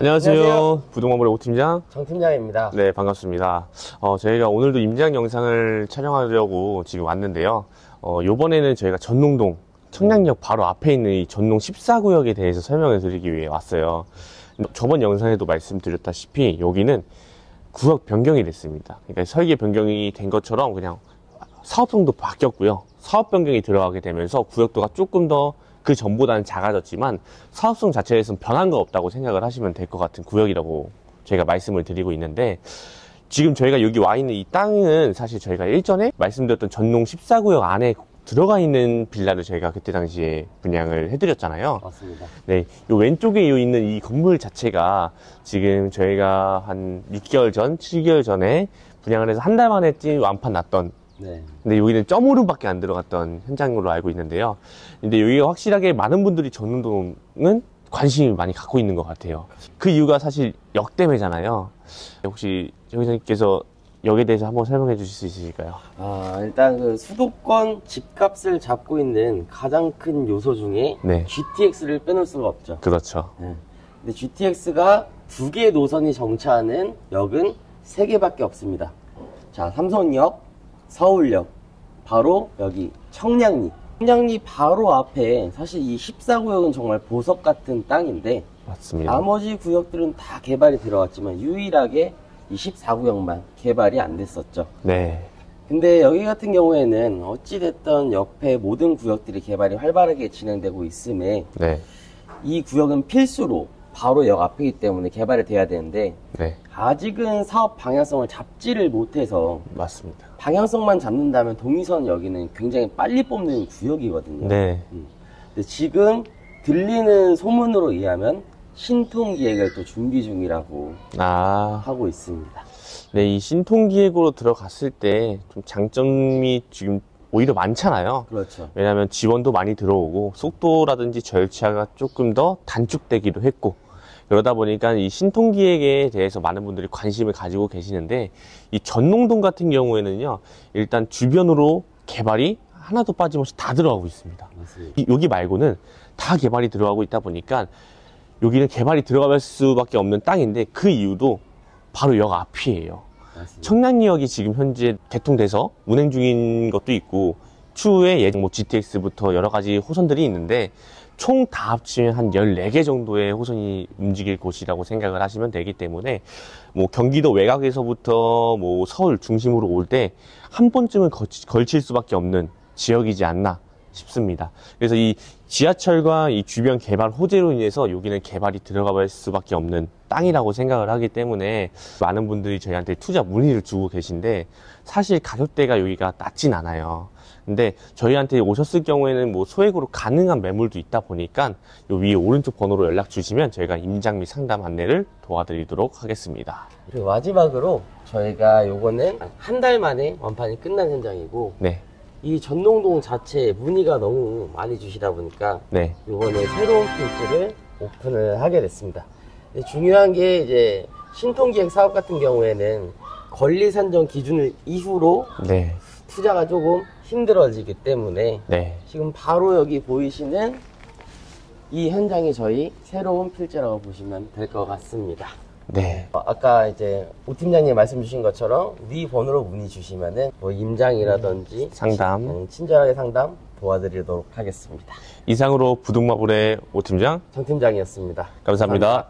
안녕하세요. 안녕하세요. 부동마블의 오팀장. 정 팀장입니다. 네, 반갑습니다. 어, 저희가 오늘도 임장 영상을 촬영하려고 지금 왔는데요. 어, 요번에는 저희가 전농동, 청량역 바로 앞에 있는 이 전농 14구역에 대해서 설명을 드리기 위해 왔어요. 저번 영상에도 말씀드렸다시피 여기는 구역 변경이 됐습니다. 그러니까 설계 변경이 된 것처럼 그냥 사업성도 바뀌었고요. 사업 변경이 들어가게 되면서 구역도가 조금 더 그 전보다는 작아졌지만 사업성 자체에서는 변한 거 없다고 생각을 하시면 될 것 같은 구역이라고 저희가 말씀을 드리고 있는데 지금 저희가 여기 와 있는 이 땅은 사실 저희가 일전에 말씀드렸던 전농 14구역 안에 들어가 있는 빌라를 저희가 그때 당시에 분양을 해드렸잖아요. 맞습니다. 네, 요 왼쪽에 요 있는 이 건물 자체가 지금 저희가 한 6개월 전, 7개월 전에 분양을 해서 한 달 만에 찐 완판 났던 네. 근데 여기는 점오름밖에 안 들어갔던 현장으로 알고 있는데요. 근데 여기가 확실하게 많은 분들이 전운동은 관심이 많이 갖고 있는 것 같아요. 그 이유가 사실 역대매잖아요. 혹시 정의사님께서 역에 대해서 한번 설명해 주실 수 있으실까요? 아, 일단 그 수도권 집값을 잡고 있는 가장 큰 요소 중에 네. GTX를 빼놓을 수가 없죠. 그렇죠. 네. 근데 GTX가 두 개의 노선이 정차하는 역은 세 개밖에 없습니다. 자, 삼성역, 서울역, 바로 여기 청량리. 청량리 바로 앞에 사실 이 14구역은 정말 보석 같은 땅인데 맞습니다. 나머지 구역들은 다 개발이 들어왔지만 유일하게 이 14구역만 개발이 안 됐었죠. 네. 근데 여기 같은 경우에는 어찌됐던 옆에 모든 구역들이 개발이 활발하게 진행되고 있음에 네. 이 구역은 필수로 바로 역 앞이기 때문에 개발이 돼야 되는데 네. 아직은 사업 방향성을 잡지를 못해서 맞습니다. 방향성만 잡는다면 동의선 여기는 굉장히 빨리 뽑는 구역이거든요. 네. 근데 지금 들리는 소문으로 의하면 신통 기획을 또 준비 중이라고 아. 하고 있습니다. 네, 이 신통 기획으로 들어갔을 때 좀 장점이 지금 오히려 많잖아요. 그렇죠. 왜냐하면 지원도 많이 들어오고 속도라든지 절차가 조금 더 단축되기도 했고 그러다 보니까 이 신통기획에 대해서 많은 분들이 관심을 가지고 계시는데 이 전농동 같은 경우에는요 일단 주변으로 개발이 하나도 빠짐없이 다 들어가고 있습니다. 이- 여기 말고는 다 개발이 들어가고 있다 보니까 여기는 개발이 들어갈 수밖에 없는 땅인데 그 이유도 바로 역 앞이에요. 맞습니다. 청량리역이 지금 현재 개통돼서 운행 중인 것도 있고 추후에 예정 뭐 GTX부터 여러 가지 호선들이 있는데 총 다 합치면 한 14개 정도의 호선이 움직일 곳이라고 생각을 하시면 되기 때문에 뭐 경기도 외곽에서부터 뭐 서울 중심으로 올 때 한 번쯤은 거치- 걸칠 수밖에 없는 지역이지 않나 싶습니다. 그래서 이 지하철과 이 주변 개발 호재로 인해서 여기는 개발이 들어갈 수밖에 없는 땅이라고 생각을 하기 때문에 많은 분들이 저희한테 투자 문의를 주고 계신데 사실 가격대가 여기가 낮진 않아요. 근데 저희한테 오셨을 경우에는 뭐 소액으로 가능한 매물도 있다 보니까 요 위에 오른쪽 번호로 연락 주시면 저희가 임장 및 상담 안내를 도와드리도록 하겠습니다. 그리고 마지막으로 저희가 요거는 한 달 만에 완판이 끝난 현장이고 네, 이 전농동 자체에 문의가 너무 많이 주시다 보니까 네, 요번에 새로운 필지를 오픈을 하게 됐습니다. 중요한 게 이제 신통기획 사업 같은 경우에는 권리 산정 기준을 이후로 네, 투자가 조금 힘들어지기 때문에 네, 지금 바로 여기 보이시는 이 현장이 저희 새로운 필지라고 보시면 될 것 같습니다. 네. 어, 아까 이제 오 팀장님 말씀 주신 것처럼 위 번호로 문의 주시면은 뭐 임장이라든지 상담. 친- 음, 친절하게 상담 도와드리도록 하겠습니다. 이상으로 부동마블의 오 팀장 정 팀장이었습니다 감사합니다.